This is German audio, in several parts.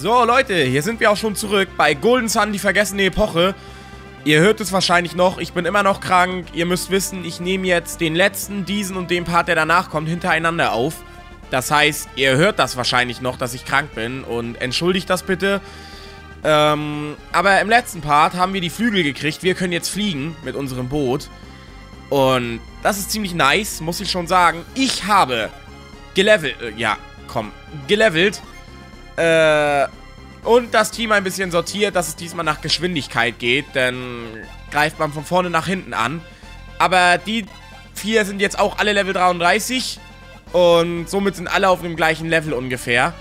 So, Leute, hier sind wir auch schon zurück bei Golden Sun, die vergessene Epoche. Ihr hört es wahrscheinlich noch, ich bin immer noch krank. Ihr müsst wissen, ich nehme jetzt den letzten, diesen und den Part, der danach kommt, hintereinander auf. Das heißt, ihr hört das wahrscheinlich noch, dass ich krank bin und entschuldigt das bitte. Ähm, aber im letzten Part haben wir die Flügel gekriegt. Wir können jetzt fliegen mit unserem Boot. Und das ist ziemlich nice, muss ich schon sagen. Ich habe gelevelt, äh, ja, komm, gelevelt äh, und das Team ein bisschen sortiert, dass es diesmal nach Geschwindigkeit geht, denn greift man von vorne nach hinten an. Aber die vier sind jetzt auch alle Level 33 und somit sind alle auf dem gleichen Level ungefähr.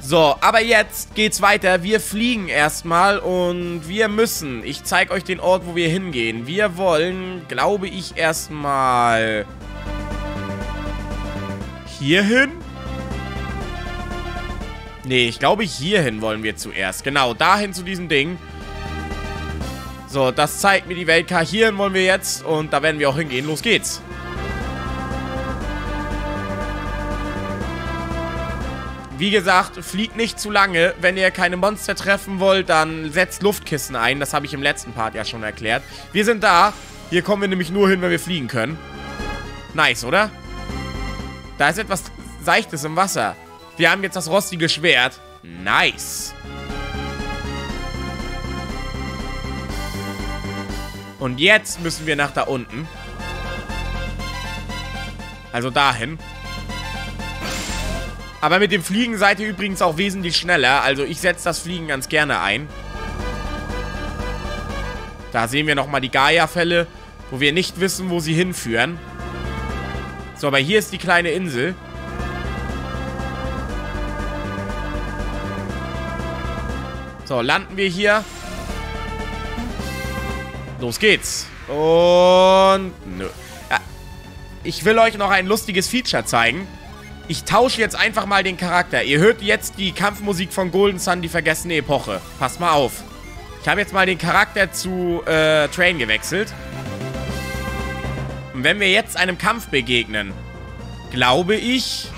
So, aber jetzt geht's weiter. Wir fliegen erstmal und wir müssen, ich zeige euch den Ort, wo wir hingehen. Wir wollen, glaube ich, erstmal hierhin. Nee, ich glaube, hierhin wollen wir zuerst. Genau, dahin zu diesem Ding. So, das zeigt mir die Weltkarte. Hierhin wollen wir jetzt. Und da werden wir auch hingehen. Los geht's. Wie gesagt, fliegt nicht zu lange. Wenn ihr keine Monster treffen wollt, dann setzt Luftkissen ein. Das habe ich im letzten Part ja schon erklärt. Wir sind da. Hier kommen wir nämlich nur hin, wenn wir fliegen können. Nice, oder? Da ist etwas Seichtes im Wasser. Wir haben jetzt das rostige Schwert. Nice. Und jetzt müssen wir nach da unten. Also dahin. Aber mit dem Fliegen seid ihr übrigens auch wesentlich schneller. Also ich setze das Fliegen ganz gerne ein. Da sehen wir nochmal die Gaia-Fälle, wo wir nicht wissen, wo sie hinführen. So, aber hier ist die kleine Insel. So, landen wir hier. Los geht's. Und... Nö. Ja, ich will euch noch ein lustiges Feature zeigen. Ich tausche jetzt einfach mal den Charakter. Ihr hört jetzt die Kampfmusik von Golden Sun, die vergessene Epoche. Passt mal auf. Ich habe jetzt mal den Charakter zu äh, Train gewechselt. Und wenn wir jetzt einem Kampf begegnen, glaube ich,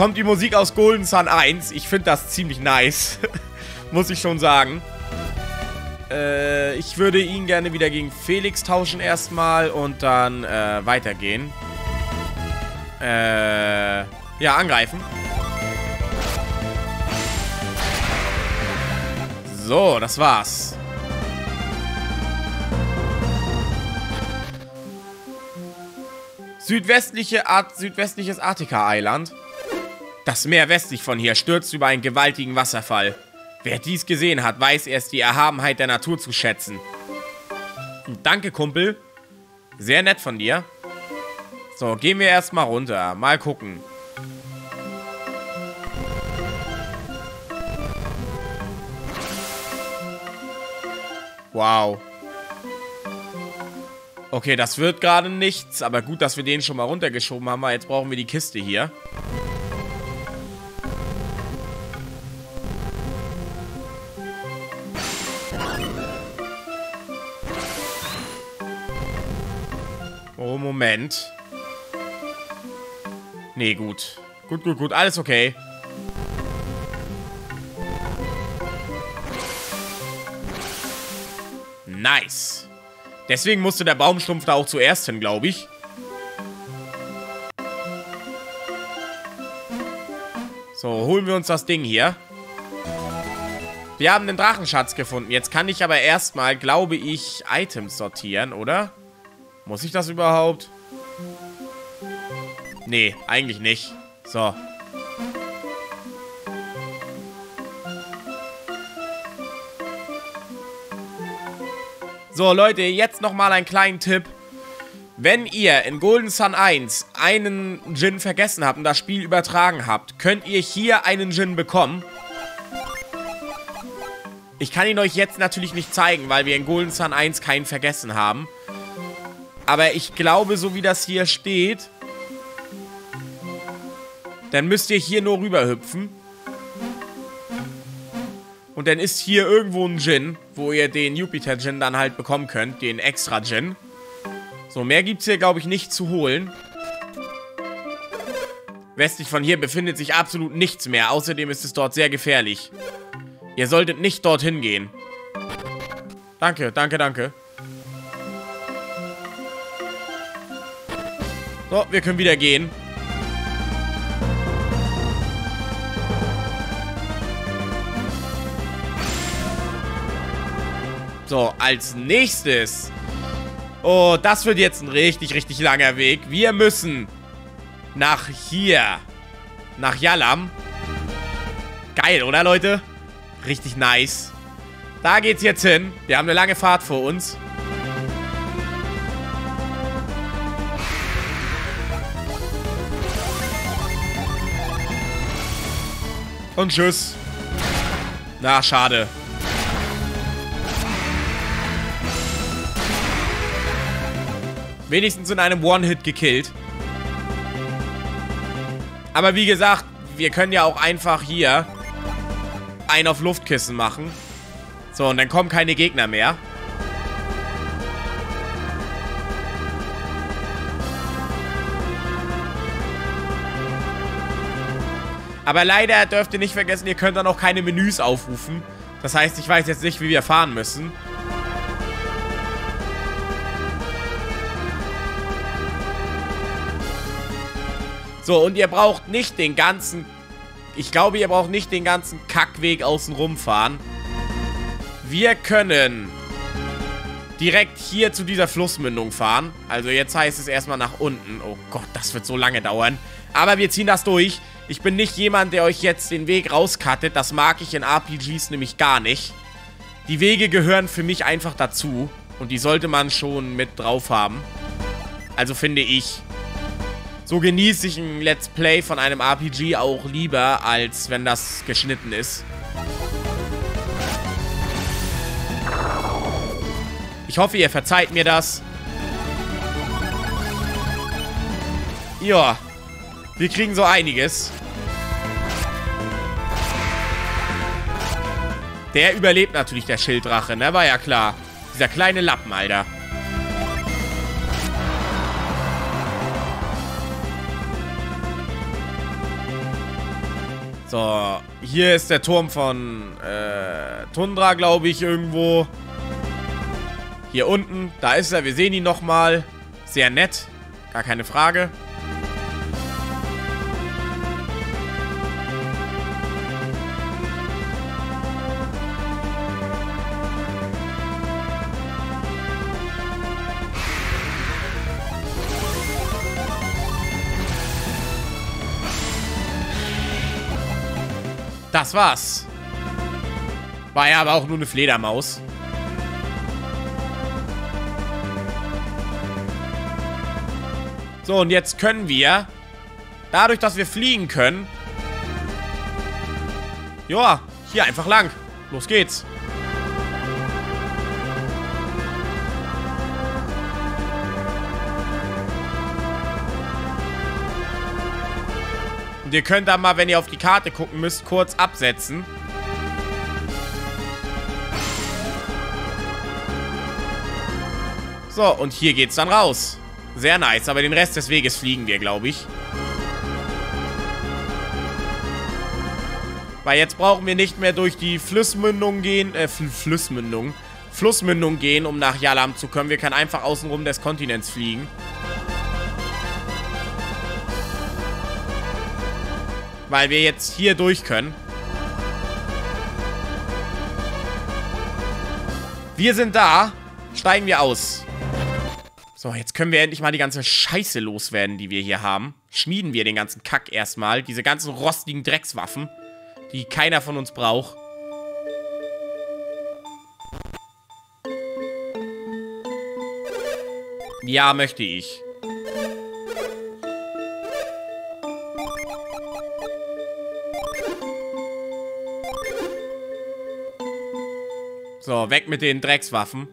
kommt die Musik aus Golden Sun 1. Ich finde das ziemlich nice. Muss ich schon sagen. Äh, ich würde ihn gerne wieder gegen Felix tauschen erstmal und dann äh, weitergehen. Äh, ja, angreifen. So, das war's. Südwestliche Art, südwestliches Attika-Eiland. Das Meer westlich von hier stürzt über einen gewaltigen Wasserfall. Wer dies gesehen hat, weiß erst die Erhabenheit der Natur zu schätzen. Danke, Kumpel. Sehr nett von dir. So, gehen wir erstmal runter. Mal gucken. Wow. Okay, das wird gerade nichts, aber gut, dass wir den schon mal runtergeschoben haben, weil jetzt brauchen wir die Kiste hier. Moment. Nee, gut. Gut, gut, gut. Alles okay. Nice. Deswegen musste der Baumstumpf da auch zuerst hin, glaube ich. So, holen wir uns das Ding hier. Wir haben den Drachenschatz gefunden. Jetzt kann ich aber erstmal, glaube ich, Items sortieren, oder? Muss ich das überhaupt? Nee, eigentlich nicht. So. So, Leute, jetzt nochmal einen kleinen Tipp. Wenn ihr in Golden Sun 1 einen Djinn vergessen habt und das Spiel übertragen habt, könnt ihr hier einen Djinn bekommen. Ich kann ihn euch jetzt natürlich nicht zeigen, weil wir in Golden Sun 1 keinen vergessen haben. Aber ich glaube, so wie das hier steht, dann müsst ihr hier nur rüber hüpfen. Und dann ist hier irgendwo ein Djinn, wo ihr den Jupiter-Djinn dann halt bekommen könnt. Den Extra-Djinn. So, mehr gibt es hier, glaube ich, nicht zu holen. Westlich von hier befindet sich absolut nichts mehr. Außerdem ist es dort sehr gefährlich. Ihr solltet nicht dorthin gehen. Danke, danke, danke. So, wir können wieder gehen. So, als nächstes. Oh, das wird jetzt ein richtig, richtig langer Weg. Wir müssen nach hier. Nach Yalam. Geil, oder Leute? Richtig nice. Da geht's jetzt hin. Wir haben eine lange Fahrt vor uns. Und tschüss. Na, schade. Wenigstens in einem One-Hit gekillt. Aber wie gesagt, wir können ja auch einfach hier einen auf Luftkissen machen. So, und dann kommen keine Gegner mehr. Aber leider dürft ihr nicht vergessen, ihr könnt dann auch keine Menüs aufrufen. Das heißt, ich weiß jetzt nicht, wie wir fahren müssen. So, und ihr braucht nicht den ganzen... Ich glaube, ihr braucht nicht den ganzen Kackweg außen rumfahren. Wir können direkt hier zu dieser Flussmündung fahren. Also jetzt heißt es erstmal nach unten. Oh Gott, das wird so lange dauern. Aber wir ziehen das durch. Ich bin nicht jemand, der euch jetzt den Weg rauskattet. Das mag ich in RPGs nämlich gar nicht. Die Wege gehören für mich einfach dazu. Und die sollte man schon mit drauf haben. Also finde ich. So genieße ich ein Let's Play von einem RPG auch lieber, als wenn das geschnitten ist. Ich hoffe, ihr verzeiht mir das. Ja, wir kriegen so einiges. Der überlebt natürlich, der Schilddrache, ne? War ja klar. Dieser kleine Lappen, Alter. So, hier ist der Turm von äh, Tundra, glaube ich, irgendwo. Hier unten, da ist er. Wir sehen ihn nochmal. Sehr nett, gar keine Frage. Das war's. War ja aber auch nur eine Fledermaus. So, und jetzt können wir, dadurch, dass wir fliegen können, ja, hier einfach lang. Los geht's. Und ihr könnt da mal, wenn ihr auf die Karte gucken müsst, kurz absetzen. So, und hier geht's dann raus. Sehr nice, aber den Rest des Weges fliegen wir, glaube ich. Weil jetzt brauchen wir nicht mehr durch die Flussmündung gehen, äh, Fl Flussmündung, Flussmündung gehen, um nach Yalam zu kommen. Wir können einfach außenrum des Kontinents fliegen. Weil wir jetzt hier durch können. Wir sind da. Steigen wir aus. So, jetzt können wir endlich mal die ganze Scheiße loswerden, die wir hier haben. Schmieden wir den ganzen Kack erstmal. Diese ganzen rostigen Dreckswaffen, die keiner von uns braucht. Ja, möchte ich. So, weg mit den Dreckswaffen.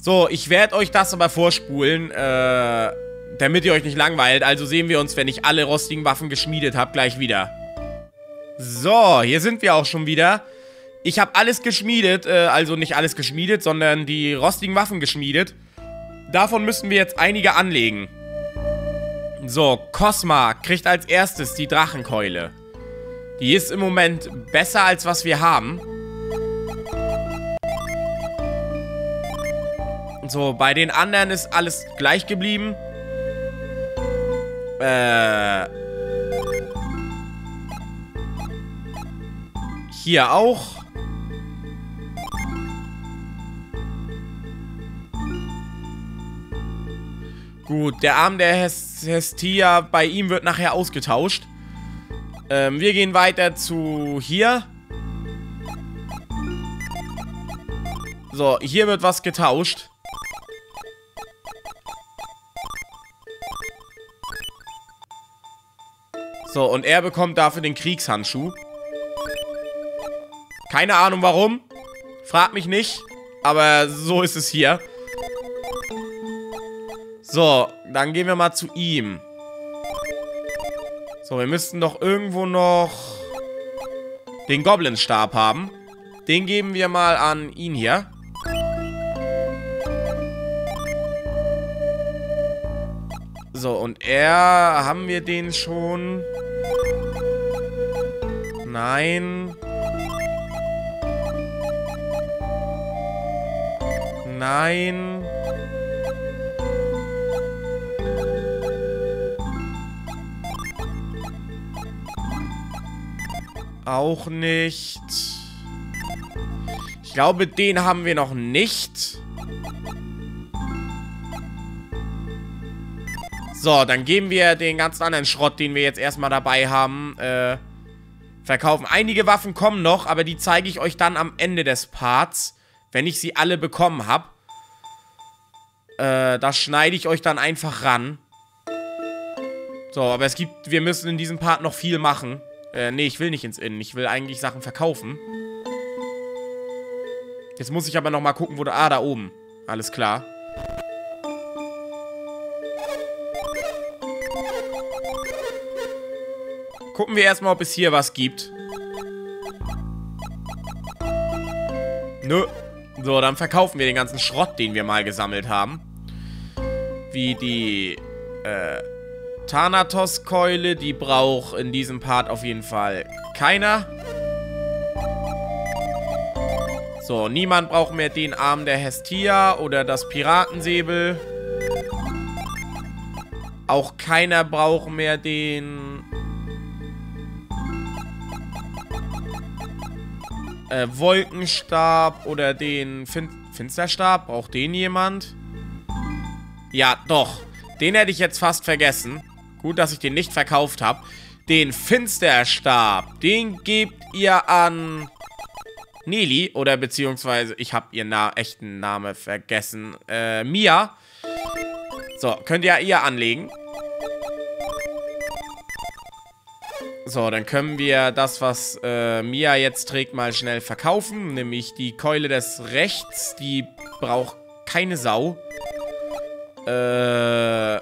So, ich werde euch das aber vorspulen, äh, damit ihr euch nicht langweilt. Also sehen wir uns, wenn ich alle rostigen Waffen geschmiedet habe, gleich wieder. So, hier sind wir auch schon wieder. Ich habe alles geschmiedet, äh, also nicht alles geschmiedet, sondern die rostigen Waffen geschmiedet. Davon müssen wir jetzt einige anlegen. So, Cosma kriegt als erstes die Drachenkeule. Die ist im Moment besser, als was wir haben. So, bei den anderen ist alles gleich geblieben. Äh... Hier auch. Gut, der Arm der Hestia, bei ihm wird nachher ausgetauscht. Ähm, wir gehen weiter zu hier. So, hier wird was getauscht. So, und er bekommt dafür den Kriegshandschuh. Keine Ahnung warum. Frag mich nicht. Aber so ist es hier. So, dann gehen wir mal zu ihm. So, wir müssten doch irgendwo noch den Goblin-Stab haben. Den geben wir mal an ihn hier. So, und er... Haben wir den schon? Nein. Nein. Auch nicht. Ich glaube, den haben wir noch nicht. So, dann geben wir den ganzen anderen Schrott, den wir jetzt erstmal dabei haben, äh, verkaufen. Einige Waffen kommen noch, aber die zeige ich euch dann am Ende des Parts, wenn ich sie alle bekommen habe. Äh, da schneide ich euch dann einfach ran. So, aber es gibt, wir müssen in diesem Part noch viel machen. Äh, nee, ich will nicht ins Innen. Ich will eigentlich Sachen verkaufen. Jetzt muss ich aber nochmal gucken, wo da... Ah, da oben. Alles klar. Gucken wir erstmal, ob es hier was gibt. Nö. So, dann verkaufen wir den ganzen Schrott, den wir mal gesammelt haben. Wie die, äh, Thanatos-Keule, die braucht in diesem Part auf jeden Fall keiner. So, niemand braucht mehr den Arm der Hestia oder das Piratensäbel. Auch keiner braucht mehr den... Äh, Wolkenstab oder den fin Finsterstab. Braucht den jemand? Ja, doch. Den hätte ich jetzt fast vergessen. Gut, dass ich den nicht verkauft habe. Den Finsterstab, den gebt ihr an Nelly, oder beziehungsweise, ich habe ihren Na echten Namen vergessen, äh, Mia. So, könnt ihr ihr anlegen. So, dann können wir das, was äh, Mia jetzt trägt, mal schnell verkaufen. Nämlich die Keule des Rechts. Die braucht keine Sau. Äh,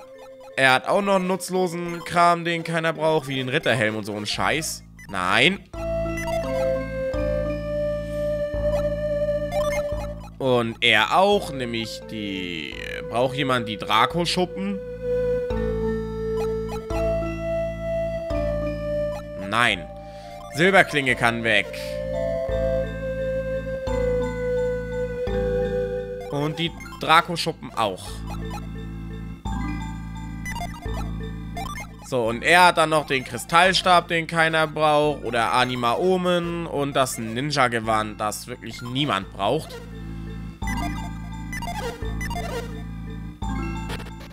er hat auch noch einen nutzlosen Kram, den keiner braucht, wie den Ritterhelm und so ein Scheiß. Nein. Und er auch, nämlich die... Braucht jemand die Draco-Schuppen? Nein. Silberklinge kann weg. Und die Draco-Schuppen auch. So, und er hat dann noch den Kristallstab, den keiner braucht. Oder Anima Omen. Und das Ninja-Gewand, das wirklich niemand braucht.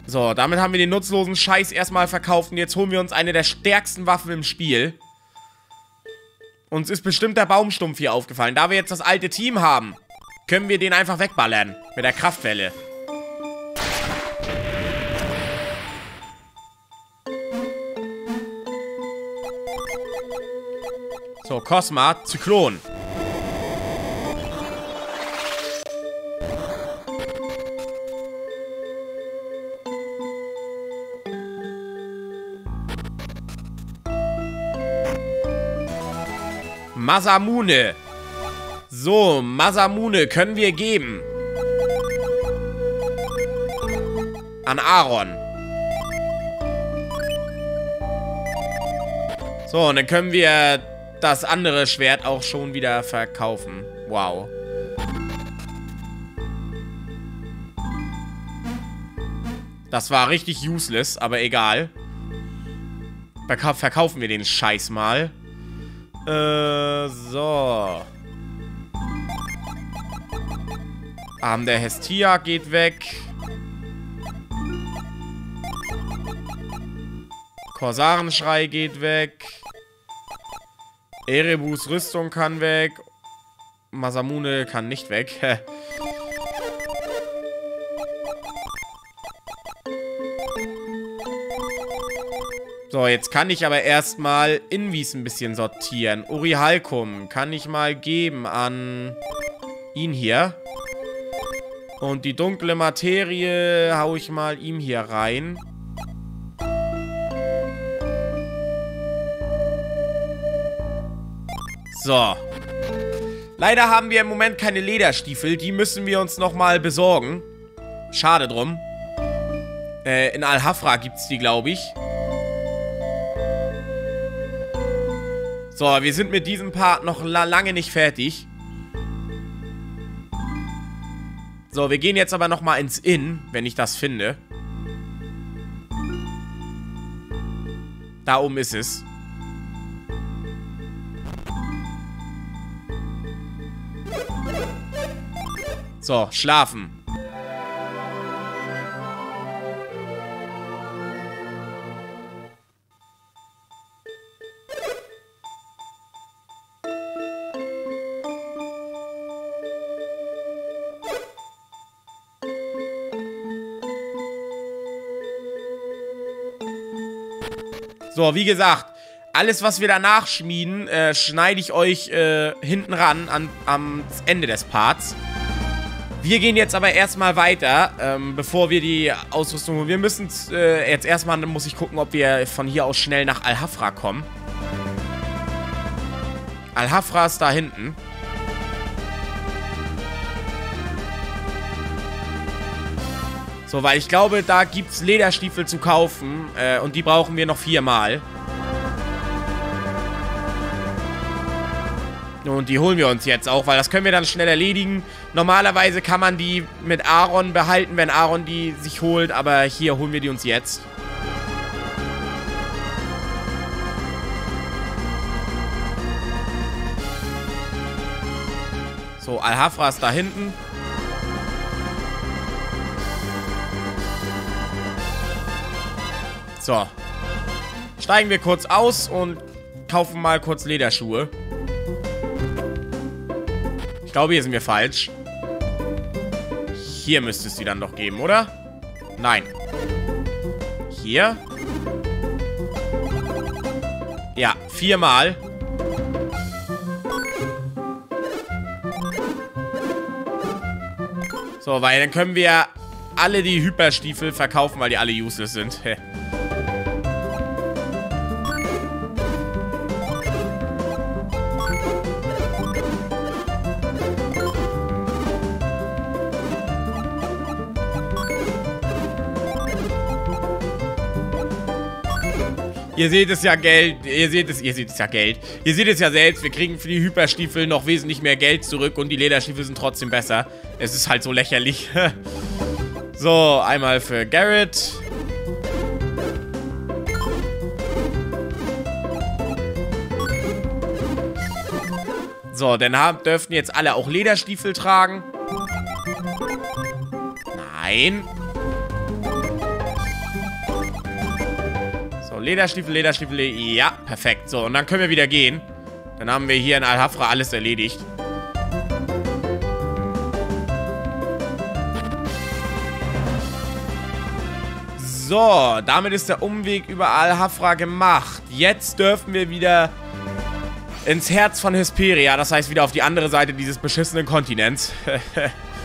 So, damit haben wir den nutzlosen Scheiß erstmal verkauft. Und jetzt holen wir uns eine der stärksten Waffen im Spiel. Uns ist bestimmt der Baumstumpf hier aufgefallen. Da wir jetzt das alte Team haben, können wir den einfach wegballern. Mit der Kraftwelle. So, Cosma, Zyklon. Masamune. So, Masamune können wir geben. An Aaron. So, und dann können wir das andere Schwert auch schon wieder verkaufen. Wow. Das war richtig useless, aber egal. Verka verkaufen wir den Scheiß mal. Äh, so. Arm der Hestia geht weg. Korsarenschrei geht weg. Erebus Rüstung kann weg. Masamune kann nicht weg. so, jetzt kann ich aber erstmal Invis ein bisschen sortieren. Urihalkum kann ich mal geben an ihn hier. Und die dunkle Materie hau ich mal ihm hier rein. So. Leider haben wir im Moment keine Lederstiefel. Die müssen wir uns nochmal besorgen. Schade drum. Äh, in Al-Hafra gibt's die, glaube ich. So, wir sind mit diesem Part noch la lange nicht fertig. So, wir gehen jetzt aber nochmal ins Inn, wenn ich das finde. Da oben ist es. So, schlafen. So, wie gesagt, alles, was wir danach schmieden, äh, schneide ich euch äh, hinten ran an, am Ende des Parts. Wir gehen jetzt aber erstmal weiter, ähm, bevor wir die Ausrüstung... Wir müssen äh, jetzt erstmal, muss ich gucken, ob wir von hier aus schnell nach Al-Hafra kommen. Al-Hafra ist da hinten. So, weil ich glaube, da gibt es Lederstiefel zu kaufen. Äh, und die brauchen wir noch viermal. Und die holen wir uns jetzt auch, weil das können wir dann schnell erledigen. Normalerweise kann man die mit Aaron behalten, wenn Aaron die sich holt. Aber hier holen wir die uns jetzt. So, Al-Hafra ist da hinten. So. Steigen wir kurz aus und kaufen mal kurz Lederschuhe. Ich glaube, hier sind wir falsch. Hier müsste es die dann doch geben, oder? Nein. Hier? Ja, viermal. So, weil dann können wir alle die Hyperstiefel verkaufen, weil die alle useless sind. Ihr seht es ja Geld, ihr seht es, ihr seht es ja Geld. Ihr seht es ja selbst, wir kriegen für die Hyperstiefel noch wesentlich mehr Geld zurück und die Lederstiefel sind trotzdem besser. Es ist halt so lächerlich. so, einmal für Garrett. So, dann haben, dürften jetzt alle auch Lederstiefel tragen. Nein. Lederstiefel, Lederstiefel, ja, perfekt. So, und dann können wir wieder gehen. Dann haben wir hier in Al-Hafra alles erledigt. So, damit ist der Umweg über Al-Hafra gemacht. Jetzt dürfen wir wieder ins Herz von Hesperia. Das heißt wieder auf die andere Seite dieses beschissenen Kontinents.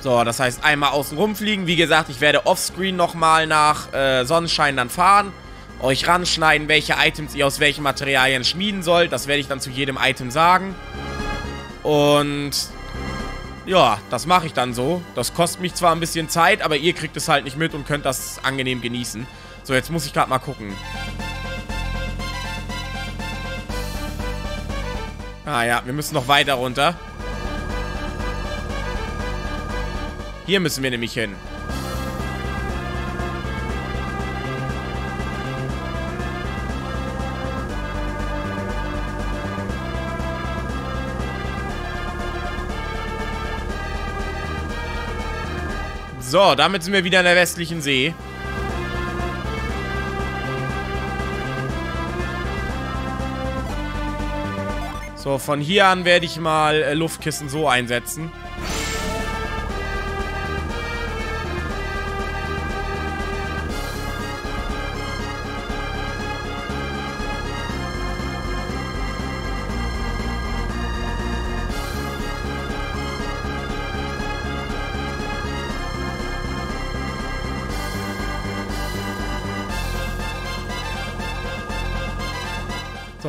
So, das heißt einmal außen rumfliegen. Wie gesagt, ich werde offscreen nochmal nach äh, Sonnenschein dann fahren. Euch ranschneiden, welche Items ihr aus welchen Materialien schmieden sollt. Das werde ich dann zu jedem Item sagen. Und ja, das mache ich dann so. Das kostet mich zwar ein bisschen Zeit, aber ihr kriegt es halt nicht mit und könnt das angenehm genießen. So, jetzt muss ich gerade mal gucken. Ah ja, wir müssen noch weiter runter. Hier müssen wir nämlich hin. So, damit sind wir wieder in der westlichen See. So, von hier an werde ich mal äh, Luftkissen so einsetzen.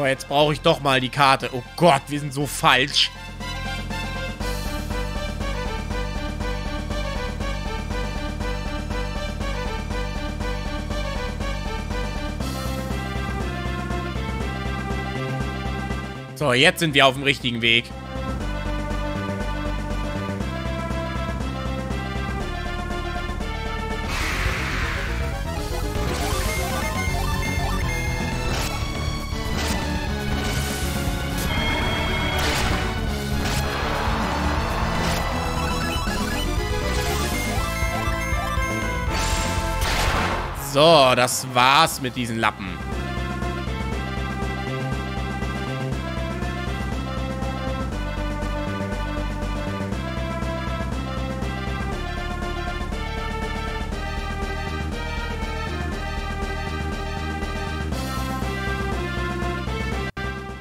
Jetzt brauche ich doch mal die Karte. Oh Gott, wir sind so falsch. So, jetzt sind wir auf dem richtigen Weg. So, das war's mit diesen Lappen.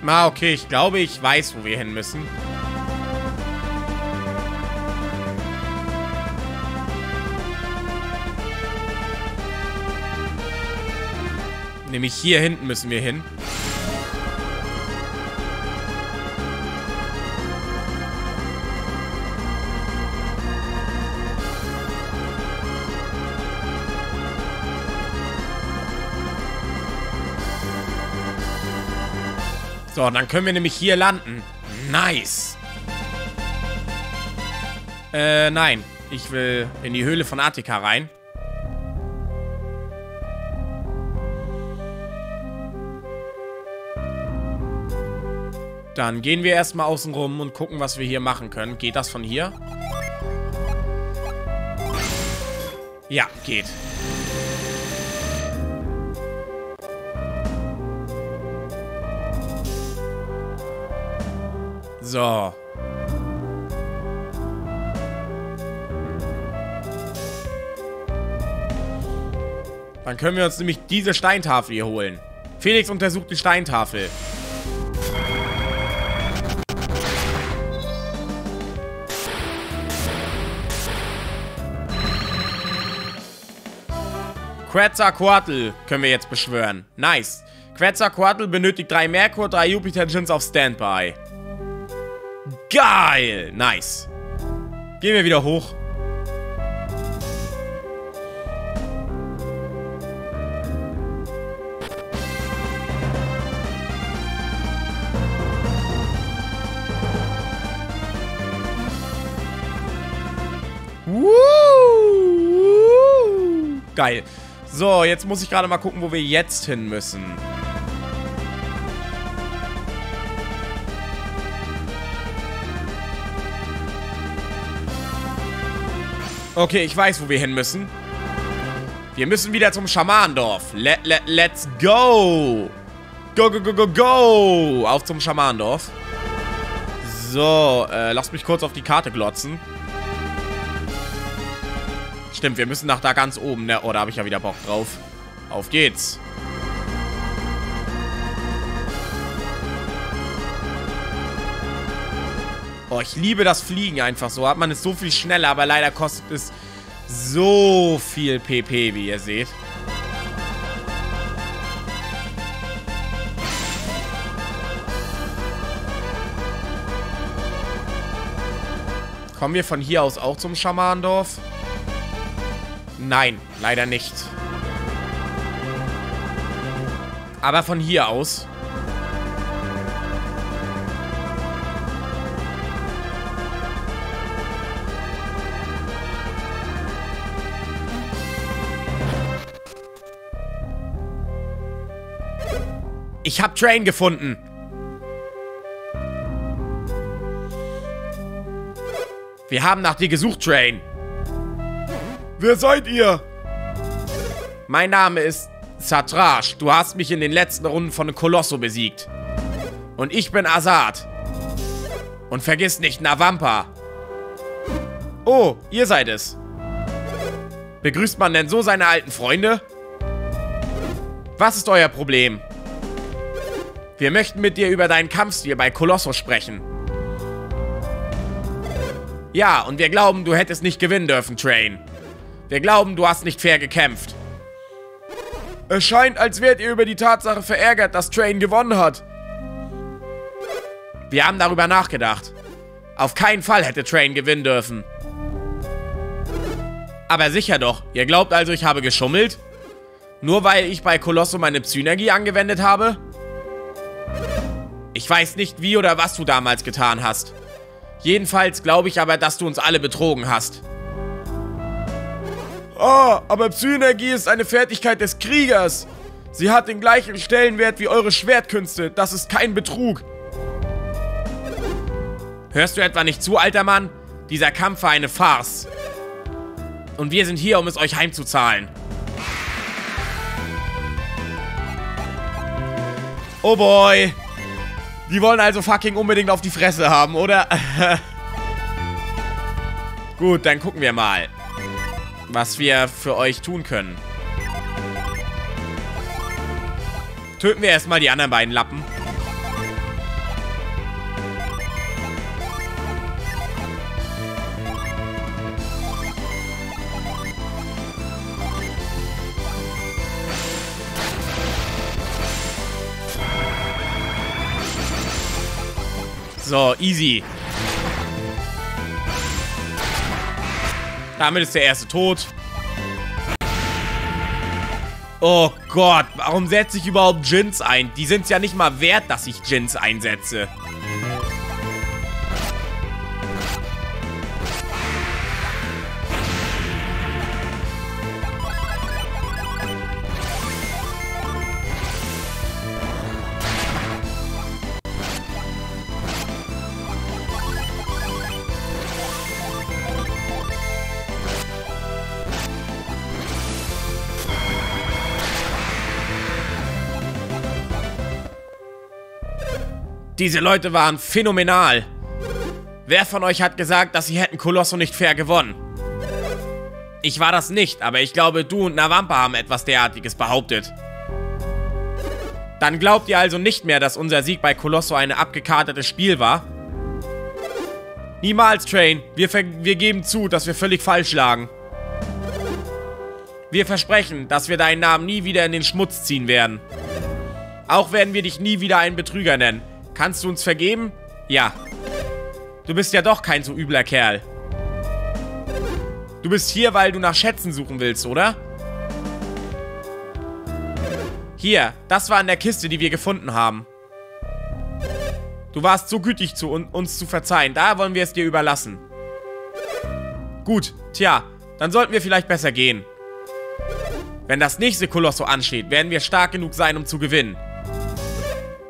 Ah, okay, ich glaube, ich weiß, wo wir hin müssen. Nämlich hier hinten müssen wir hin. So, dann können wir nämlich hier landen. Nice. Äh, nein. Ich will in die Höhle von Attika rein. Dann gehen wir erstmal außen rum und gucken, was wir hier machen können. Geht das von hier? Ja, geht. So. Dann können wir uns nämlich diese Steintafel hier holen. Felix untersucht die Steintafel. Quetzalcoatl können wir jetzt beschwören. Nice. Quetzalcoatl benötigt drei Merkur, drei Jupiter-Gens auf Standby. Geil. Nice. Gehen wir wieder hoch. Woo! Geil. So, jetzt muss ich gerade mal gucken, wo wir jetzt hin müssen. Okay, ich weiß, wo wir hin müssen. Wir müssen wieder zum Schamandorf. Let, let, let's go. Go, go, go, go, go. Auf zum Schamandorf. So, äh, lasst mich kurz auf die Karte glotzen. Stimmt, wir müssen nach da ganz oben, ne? Oh, da habe ich ja wieder Bock drauf. Auf geht's. Oh, ich liebe das Fliegen einfach so. Hat man es so viel schneller, aber leider kostet es so viel PP, wie ihr seht. Kommen wir von hier aus auch zum Schamanendorf? Nein, leider nicht. Aber von hier aus. Ich hab Train gefunden. Wir haben nach dir gesucht, Train. Wer seid ihr? Mein Name ist Satrash. Du hast mich in den letzten Runden von Colosso besiegt. Und ich bin Azad. Und vergiss nicht Navampa. Oh, ihr seid es. Begrüßt man denn so seine alten Freunde? Was ist euer Problem? Wir möchten mit dir über deinen Kampfstil bei Colosso sprechen. Ja, und wir glauben, du hättest nicht gewinnen dürfen, Train. Wir glauben, du hast nicht fair gekämpft. Es scheint, als wärt ihr über die Tatsache verärgert, dass Train gewonnen hat. Wir haben darüber nachgedacht. Auf keinen Fall hätte Train gewinnen dürfen. Aber sicher doch. Ihr glaubt also, ich habe geschummelt? Nur weil ich bei Colosso meine Psynergie angewendet habe? Ich weiß nicht, wie oder was du damals getan hast. Jedenfalls glaube ich aber, dass du uns alle betrogen hast. Oh, aber Psyenergie ist eine Fertigkeit des Kriegers. Sie hat den gleichen Stellenwert wie eure Schwertkünste. Das ist kein Betrug. Hörst du etwa nicht zu, alter Mann? Dieser Kampf war eine Farce. Und wir sind hier, um es euch heimzuzahlen. Oh boy. Die wollen also fucking unbedingt auf die Fresse haben, oder? Gut, dann gucken wir mal, was wir für euch tun können. Töten wir erstmal die anderen beiden Lappen. So, easy. Damit ist der erste tot. Oh Gott, warum setze ich überhaupt Jins ein? Die sind es ja nicht mal wert, dass ich Jins einsetze. Diese Leute waren phänomenal. Wer von euch hat gesagt, dass sie hätten Colosso nicht fair gewonnen? Ich war das nicht, aber ich glaube, du und Navampa haben etwas derartiges behauptet. Dann glaubt ihr also nicht mehr, dass unser Sieg bei Colosso ein abgekartetes Spiel war? Niemals, Train. Wir, wir geben zu, dass wir völlig falsch lagen. Wir versprechen, dass wir deinen Namen nie wieder in den Schmutz ziehen werden. Auch werden wir dich nie wieder einen Betrüger nennen. Kannst du uns vergeben? Ja. Du bist ja doch kein so übler Kerl. Du bist hier, weil du nach Schätzen suchen willst, oder? Hier, das war in der Kiste, die wir gefunden haben. Du warst so gütig zu uns zu verzeihen. Da wollen wir es dir überlassen. Gut, tja, dann sollten wir vielleicht besser gehen. Wenn das nächste Kolosso ansteht, werden wir stark genug sein, um zu gewinnen.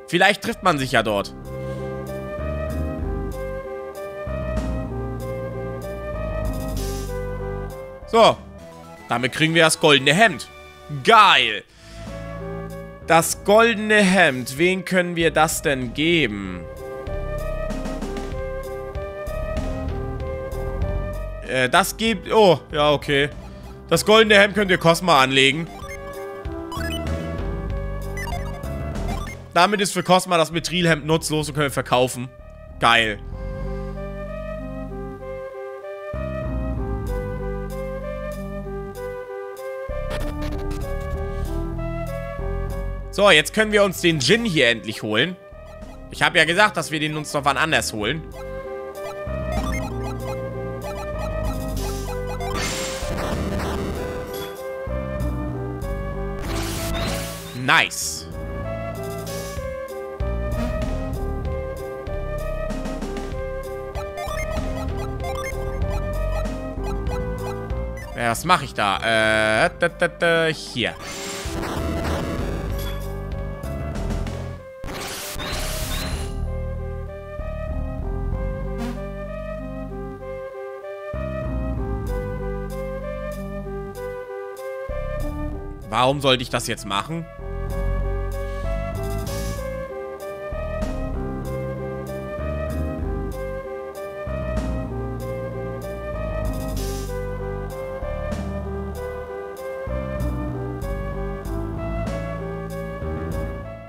Vielleicht trifft man sich ja dort. So. Damit kriegen wir das goldene Hemd. Geil. Das goldene Hemd. Wen können wir das denn geben? Äh, das gibt... Oh, ja, okay. Das goldene Hemd könnt ihr Cosma anlegen. Damit ist für Cosma das Mithrilhemd nutzlos und können wir verkaufen. Geil. So, jetzt können wir uns den Gin hier endlich holen. Ich habe ja gesagt, dass wir den uns noch wann anders holen. Nice. Was mache ich da? Äh, hier. Warum sollte ich das jetzt machen?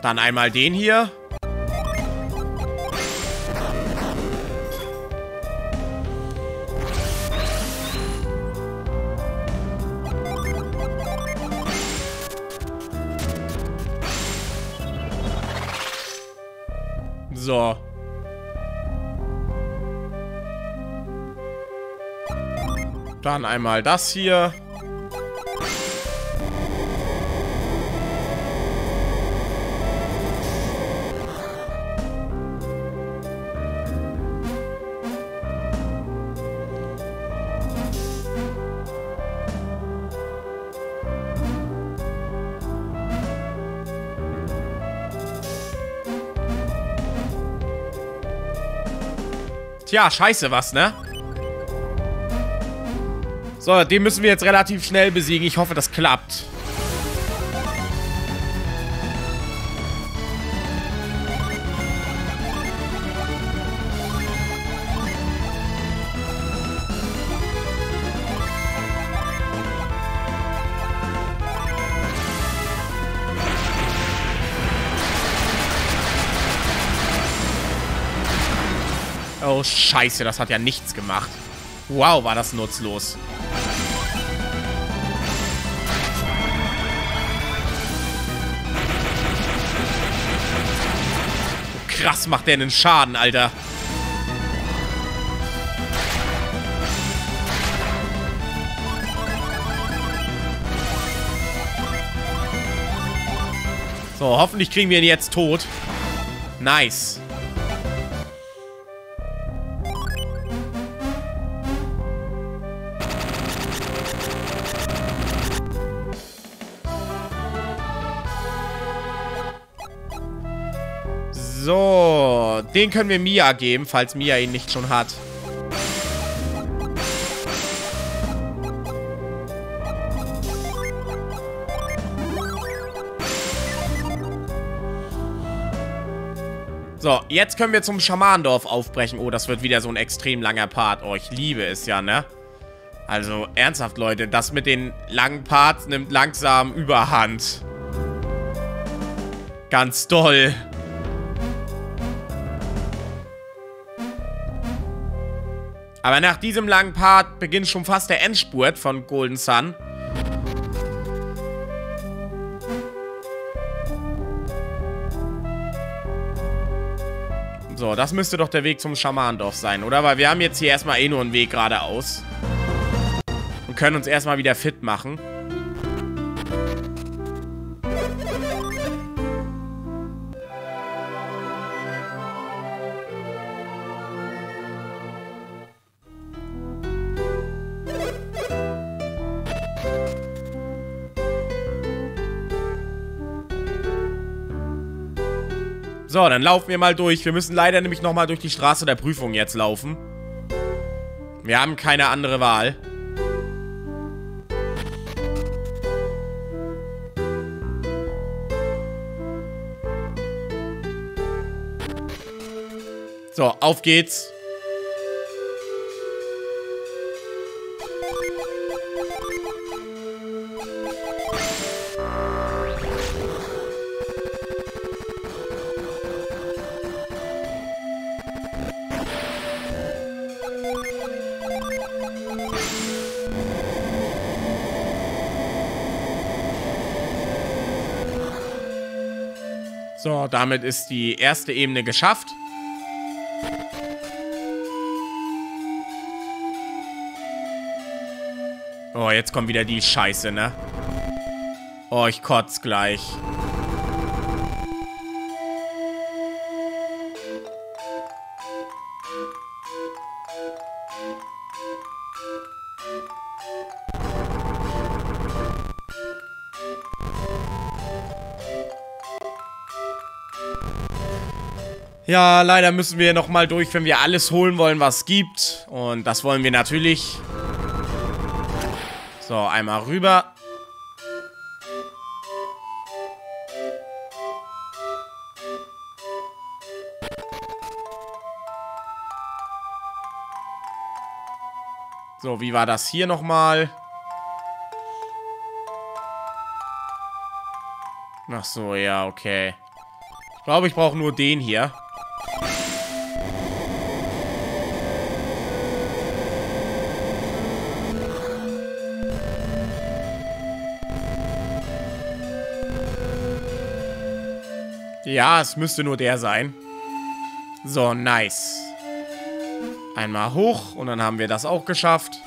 Dann einmal den hier. So. Dann einmal das hier. Tja, scheiße was, ne? So, den müssen wir jetzt relativ schnell besiegen. Ich hoffe, das klappt. Scheiße, das hat ja nichts gemacht. Wow, war das nutzlos. Krass macht der einen Schaden, Alter. So, hoffentlich kriegen wir ihn jetzt tot. Nice. Den können wir Mia geben, falls Mia ihn nicht schon hat. So, jetzt können wir zum Schamandorf aufbrechen. Oh, das wird wieder so ein extrem langer Part. Oh, ich liebe es ja, ne? Also, ernsthaft, Leute, das mit den langen Parts nimmt langsam Überhand. Ganz doll. Aber nach diesem langen Part beginnt schon fast der Endspurt von Golden Sun. So, das müsste doch der Weg zum Schamandorf sein, oder? Weil wir haben jetzt hier erstmal eh nur einen Weg geradeaus. Und können uns erstmal wieder fit machen. So, dann laufen wir mal durch. Wir müssen leider nämlich nochmal durch die Straße der Prüfung jetzt laufen. Wir haben keine andere Wahl. So, auf geht's. So, damit ist die erste Ebene geschafft. Oh, jetzt kommt wieder die Scheiße, ne? Oh, ich kotz gleich. Ja, leider müssen wir nochmal durch, wenn wir alles holen wollen, was es gibt. Und das wollen wir natürlich. So, einmal rüber. So, wie war das hier nochmal? Ach so, ja, okay. Ich glaube, ich brauche nur den hier. Ja, es müsste nur der sein. So, nice. Einmal hoch und dann haben wir das auch geschafft.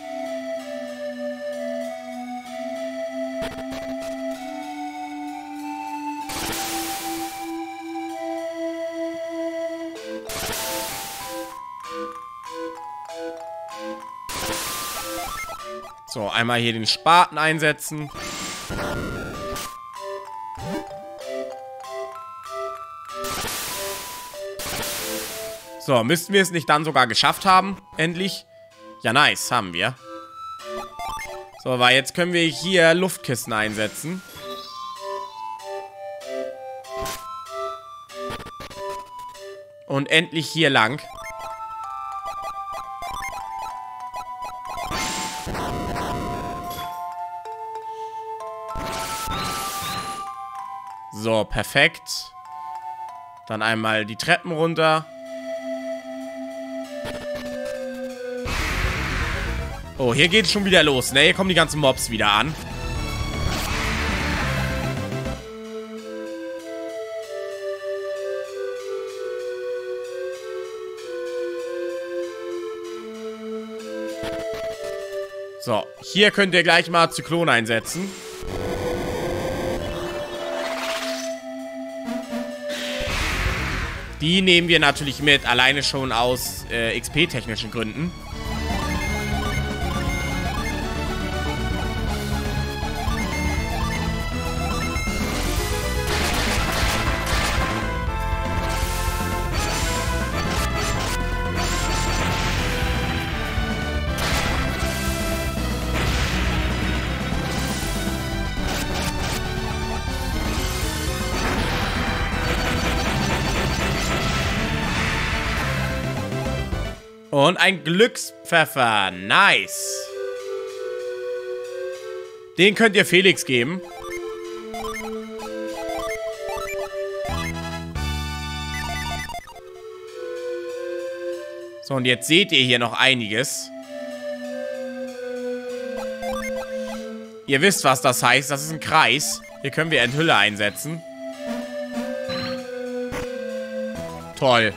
So, einmal hier den Spaten einsetzen. So, müssten wir es nicht dann sogar geschafft haben? Endlich? Ja, nice. Haben wir. So, weil jetzt können wir hier Luftkissen einsetzen. Und endlich hier lang. So, perfekt. Dann einmal die Treppen runter. Oh, hier geht es schon wieder los, ne? Hier kommen die ganzen Mobs wieder an. So, hier könnt ihr gleich mal Zyklon einsetzen. Die nehmen wir natürlich mit, alleine schon aus äh, XP-technischen Gründen. Und ein Glückspfeffer. Nice. Den könnt ihr Felix geben. So, und jetzt seht ihr hier noch einiges. Ihr wisst, was das heißt. Das ist ein Kreis. Hier können wir Enthülle einsetzen. Toll.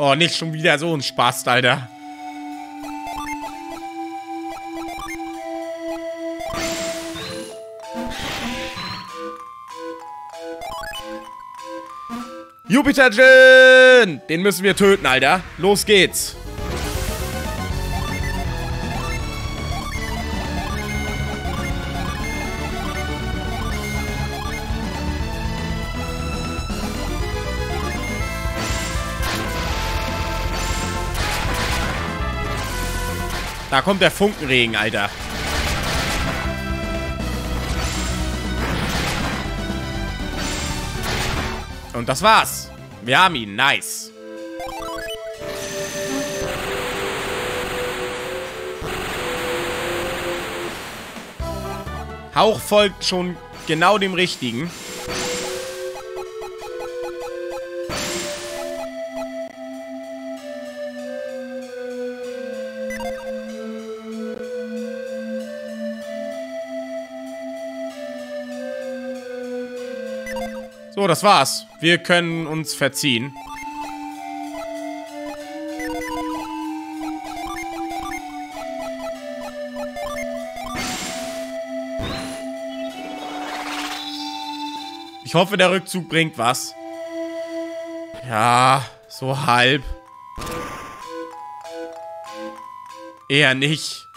Oh, nicht schon wieder so ein Spaß, Alter. Jupiter Jin! Den müssen wir töten, Alter. Los geht's. Da kommt der Funkenregen, Alter. Und das war's. Wir haben ihn. Nice. Hauch folgt schon genau dem richtigen. So, das war's. Wir können uns verziehen. Ich hoffe, der Rückzug bringt was. Ja, so halb. Eher nicht.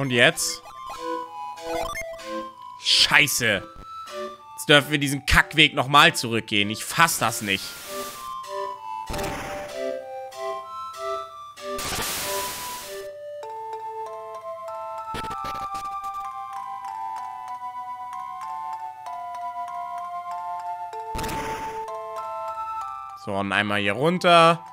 Und jetzt? Scheiße. Jetzt dürfen wir diesen Kackweg nochmal zurückgehen. Ich fass das nicht. So, und einmal hier runter.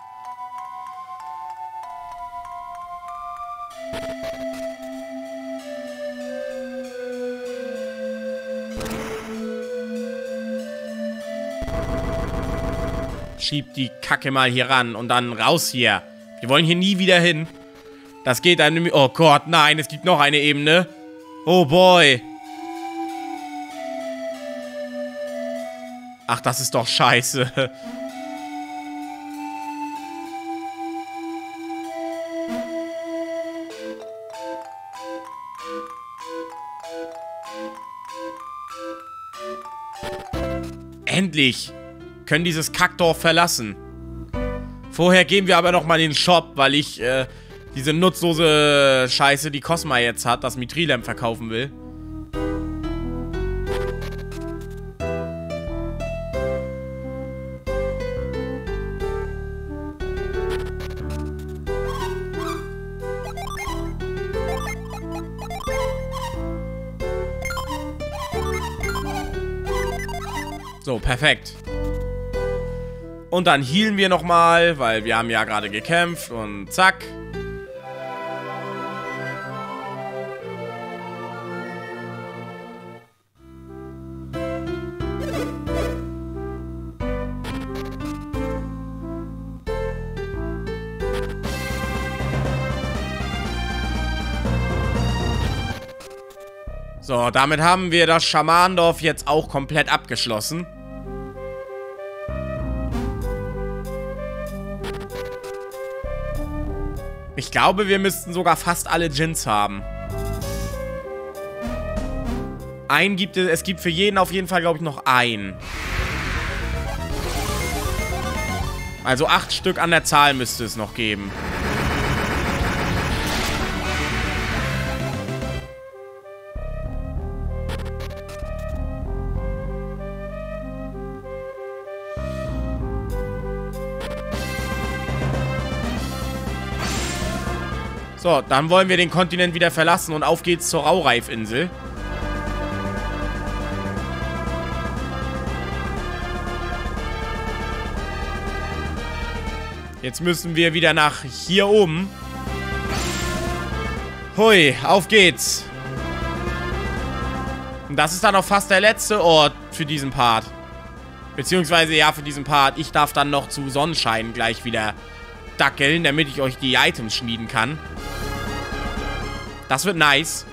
Schieb die Kacke mal hier ran und dann raus hier. Wir wollen hier nie wieder hin. Das geht dann... Oh Gott, nein, es gibt noch eine Ebene. Oh boy. Ach, das ist doch scheiße. Endlich können dieses Kackdorf verlassen. Vorher gehen wir aber nochmal in den Shop, weil ich äh, diese nutzlose Scheiße, die Cosma jetzt hat, das Mitrilem verkaufen will. So, perfekt. Und dann healen wir nochmal, weil wir haben ja gerade gekämpft und zack. So, damit haben wir das Schamandorf jetzt auch komplett abgeschlossen. Ich glaube, wir müssten sogar fast alle Gins haben. Ein gibt es, es gibt für jeden auf jeden Fall, glaube ich, noch ein. Also acht Stück an der Zahl müsste es noch geben. So, dann wollen wir den Kontinent wieder verlassen und auf geht's zur Raureifinsel. Jetzt müssen wir wieder nach hier oben. Hui, auf geht's. Und das ist dann auch fast der letzte Ort für diesen Part. Beziehungsweise, ja, für diesen Part. Ich darf dann noch zu Sonnenschein gleich wieder dackeln, damit ich euch die Items schmieden kann. Das wird nice.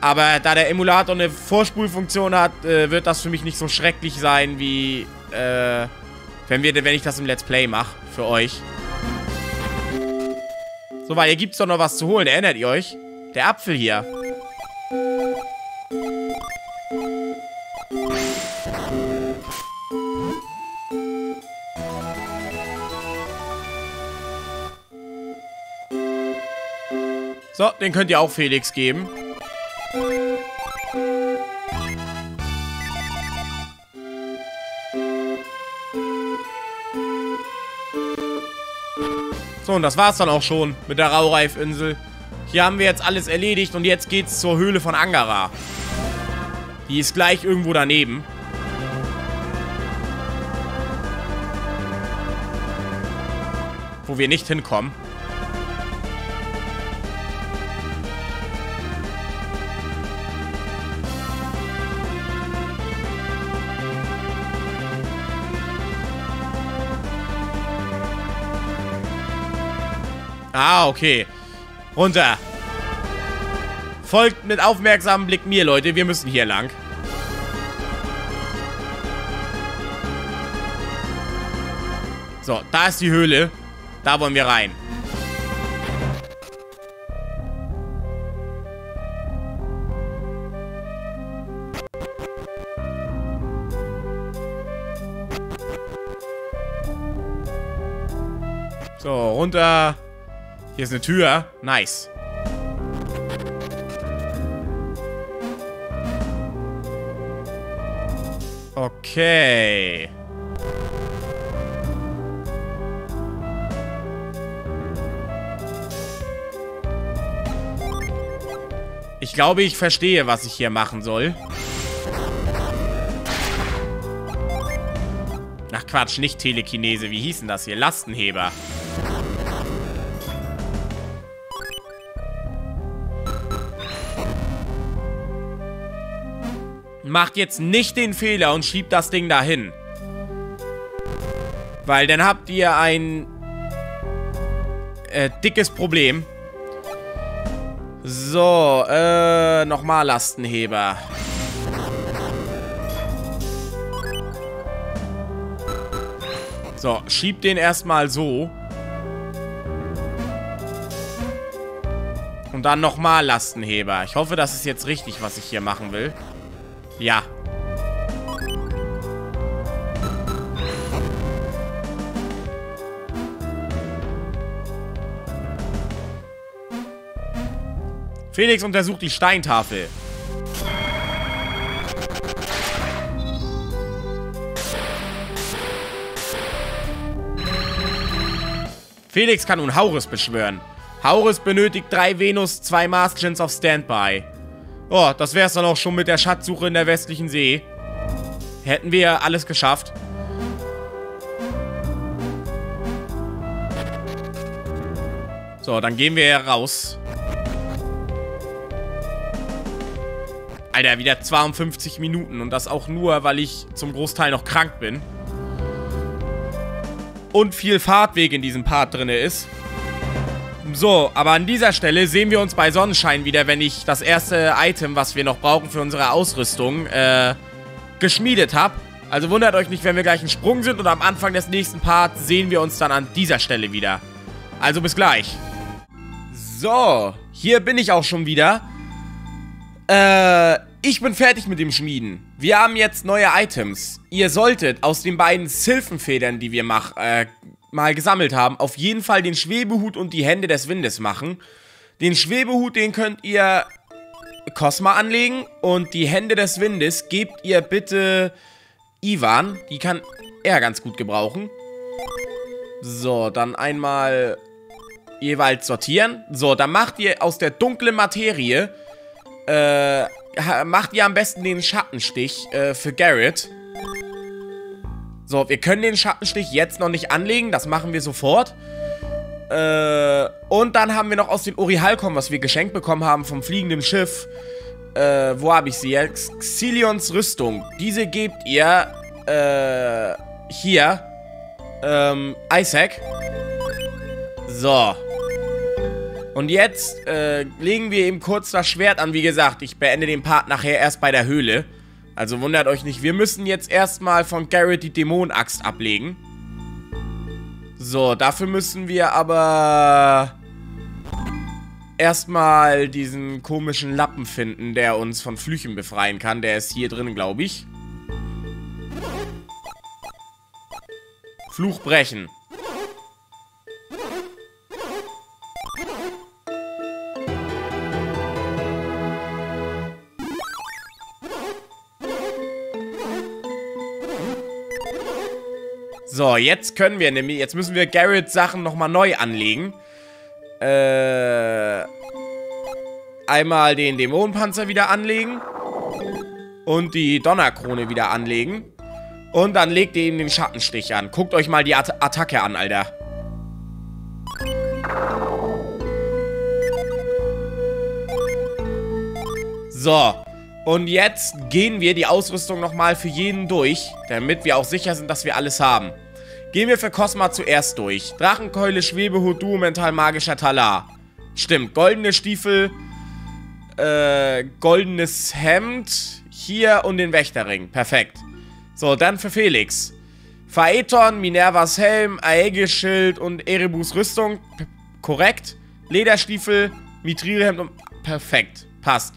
Aber da der Emulator eine Vorspulfunktion hat, äh, wird das für mich nicht so schrecklich sein, wie äh, wenn, wir, wenn ich das im Let's Play mache. Für euch. So, weil hier gibt es doch noch was zu holen. Erinnert ihr euch? Der Apfel hier. So, den könnt ihr auch Felix geben. So, und das war's dann auch schon mit der Raureifinsel. Hier haben wir jetzt alles erledigt und jetzt geht's zur Höhle von Angara. Die ist gleich irgendwo daneben. Wo wir nicht hinkommen. Ah, okay. Runter. Folgt mit aufmerksamem Blick mir, Leute. Wir müssen hier lang. So, da ist die Höhle. Da wollen wir rein. So, runter. Hier ist eine Tür. Nice. Okay. Ich glaube, ich verstehe, was ich hier machen soll. Ach Quatsch, nicht Telekinese. Wie hießen das hier? Lastenheber. Macht jetzt nicht den Fehler und schiebt das Ding dahin. Weil dann habt ihr ein äh, dickes Problem. So, äh, nochmal Lastenheber. So, schiebt den erstmal so. Und dann nochmal Lastenheber. Ich hoffe, das ist jetzt richtig, was ich hier machen will. Ja. Felix untersucht die Steintafel. Felix kann nun Haurus beschwören. Haurus benötigt drei Venus, zwei Mars-Gens auf Standby. Oh, das wär's dann auch schon mit der Schatzsuche in der westlichen See. Hätten wir alles geschafft. So, dann gehen wir raus. Alter, wieder 52 Minuten. Und das auch nur, weil ich zum Großteil noch krank bin. Und viel Fahrtweg in diesem Part drin ist. So, aber an dieser Stelle sehen wir uns bei Sonnenschein wieder, wenn ich das erste Item, was wir noch brauchen für unsere Ausrüstung, äh, geschmiedet habe. Also wundert euch nicht, wenn wir gleich einen Sprung sind und am Anfang des nächsten Parts sehen wir uns dann an dieser Stelle wieder. Also bis gleich. So, hier bin ich auch schon wieder. Äh, ich bin fertig mit dem Schmieden. Wir haben jetzt neue Items. Ihr solltet aus den beiden Sylphenfedern, die wir mach, äh, mal gesammelt haben, auf jeden Fall den Schwebehut und die Hände des Windes machen. Den Schwebehut, den könnt ihr Cosma anlegen und die Hände des Windes gebt ihr bitte Ivan. Die kann er ganz gut gebrauchen. So, dann einmal jeweils sortieren. So, dann macht ihr aus der dunklen Materie, äh, macht ihr am besten den Schattenstich äh, für Garrett. So, wir können den Schattenstich jetzt noch nicht anlegen. Das machen wir sofort. Äh, und dann haben wir noch aus den Orihalkom, was wir geschenkt bekommen haben vom fliegenden Schiff. Äh, wo habe ich sie jetzt? Xilions Rüstung. Diese gebt ihr, äh, hier, ähm, Isaac. So. Und jetzt, äh, legen wir eben kurz das Schwert an. Wie gesagt, ich beende den Part nachher erst bei der Höhle. Also wundert euch nicht. Wir müssen jetzt erstmal von Garrett die Dämonenaxt ablegen. So, dafür müssen wir aber erstmal diesen komischen Lappen finden, der uns von Flüchen befreien kann. Der ist hier drin, glaube ich. Fluch brechen. So, jetzt können wir nämlich, jetzt müssen wir Garrett Sachen nochmal neu anlegen. Äh, einmal den Dämonenpanzer wieder anlegen. Und die Donnerkrone wieder anlegen. Und dann legt ihr ihm den Schattenstich an. Guckt euch mal die At Attacke an, Alter. So. Und jetzt gehen wir die Ausrüstung nochmal für jeden durch, damit wir auch sicher sind, dass wir alles haben. Gehen wir für Cosma zuerst durch. Drachenkeule, Schwebehut, Duo, Mental, Magischer Talar. Stimmt, goldene Stiefel, äh, goldenes Hemd, hier und den Wächterring. Perfekt. So, dann für Felix. Phaeton, Minervas Helm, Aegis Schild und Erebus Rüstung. P korrekt. Lederstiefel, Mithrilhemd und... Perfekt. Passt.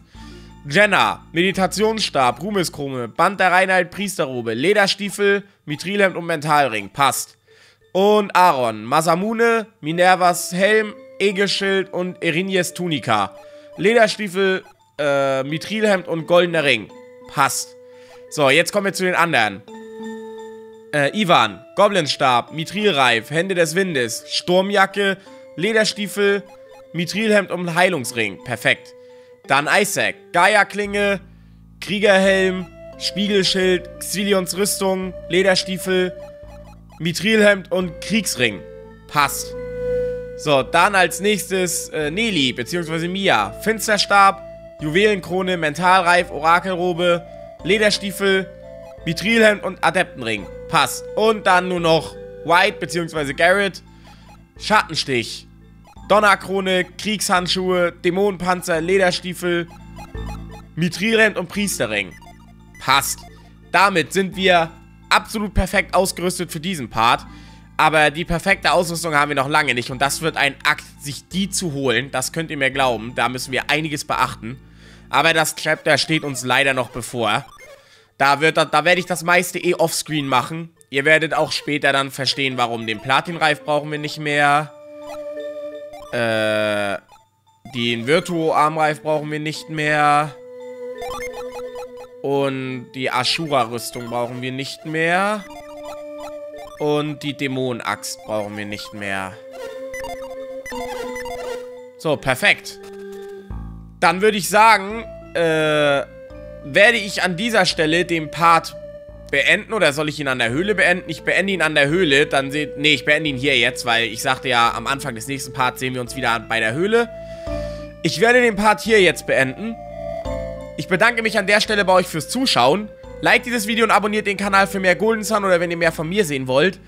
Jenna, Meditationsstab, Ruhmeskrone, Band der Reinheit, Priesterrobe, Lederstiefel, Mithrilhemd und Mentalring. Passt. Und Aaron, Masamune, Minervas Helm, Egeschild und Erinies Tunika. Lederstiefel, äh, Mithrilhemd und goldener Ring. Passt. So, jetzt kommen wir zu den anderen. Äh, Ivan, Goblinstab, Mithrilreif, Hände des Windes, Sturmjacke, Lederstiefel, Mithrilhemd und Heilungsring. Perfekt. Dann Isaac, Gaia-Klinge, Kriegerhelm, Spiegelschild, Xilions Rüstung, Lederstiefel, Mithrilhemd und Kriegsring. Passt. So, dann als nächstes äh, Nelly, beziehungsweise Mia. Finsterstab, Juwelenkrone, Mentalreif, Orakelrobe, Lederstiefel, Mithrilhemd und Adeptenring. Passt. Und dann nur noch White, beziehungsweise Garrett. Schattenstich. Donnerkrone, Kriegshandschuhe, Dämonenpanzer, Lederstiefel, Mithrilhemd und Priesterring. Passt. Damit sind wir absolut perfekt ausgerüstet für diesen Part. Aber die perfekte Ausrüstung haben wir noch lange nicht. Und das wird ein Akt, sich die zu holen. Das könnt ihr mir glauben. Da müssen wir einiges beachten. Aber das Chapter steht uns leider noch bevor. Da, da, da werde ich das meiste eh offscreen machen. Ihr werdet auch später dann verstehen, warum. Den Platinreif brauchen wir nicht mehr. Äh, den Virtuo-Armreif brauchen wir nicht mehr. Und die Ashura-Rüstung brauchen wir nicht mehr. Und die Dämonenaxt brauchen wir nicht mehr. So, perfekt. Dann würde ich sagen, äh, werde ich an dieser Stelle den Part beenden oder soll ich ihn an der Höhle beenden? Ich beende ihn an der Höhle, dann seht... Nee, ich beende ihn hier jetzt, weil ich sagte ja, am Anfang des nächsten Parts sehen wir uns wieder bei der Höhle. Ich werde den Part hier jetzt beenden. Ich bedanke mich an der Stelle bei euch fürs Zuschauen. Like dieses Video und abonniert den Kanal für mehr Golden Sun oder wenn ihr mehr von mir sehen wollt.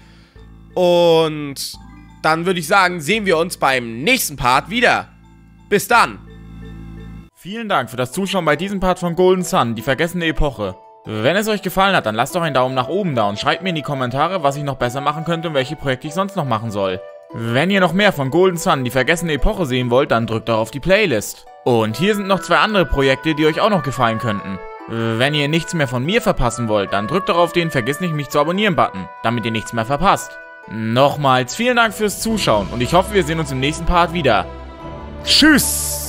Und dann würde ich sagen, sehen wir uns beim nächsten Part wieder. Bis dann. Vielen Dank für das Zuschauen bei diesem Part von Golden Sun, die vergessene Epoche. Wenn es euch gefallen hat, dann lasst doch einen Daumen nach oben da und schreibt mir in die Kommentare, was ich noch besser machen könnte und welche Projekte ich sonst noch machen soll. Wenn ihr noch mehr von Golden Sun, die vergessene Epoche sehen wollt, dann drückt doch auf die Playlist. Und hier sind noch zwei andere Projekte, die euch auch noch gefallen könnten. Wenn ihr nichts mehr von mir verpassen wollt, dann drückt doch auf den Vergiss nicht mich zu abonnieren Button, damit ihr nichts mehr verpasst. Nochmals vielen Dank fürs Zuschauen und ich hoffe wir sehen uns im nächsten Part wieder. Tschüss!